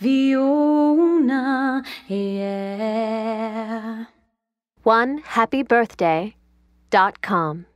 Fiona, yeah. One happy birthday dot com.